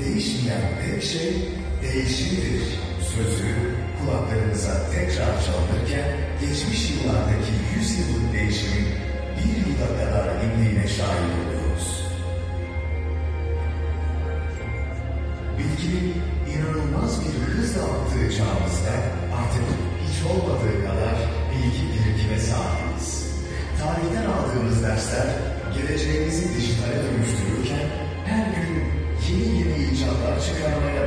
değişmeyen tek şey değişimdir. Sözü kulaklarınıza tekrar çalınırken geçmiş yıllardaki yüzyıllık değişimin bir yıla kadar inliğine şahit oluyoruz. Bilginin inanılmaz bir hızla aktığı çağımızda artık hiç olmadığı kadar bilgi birikime sahibiz. Tarihten aldığımız dersler geleceğimizi dijitale dönüştürürken Michigan.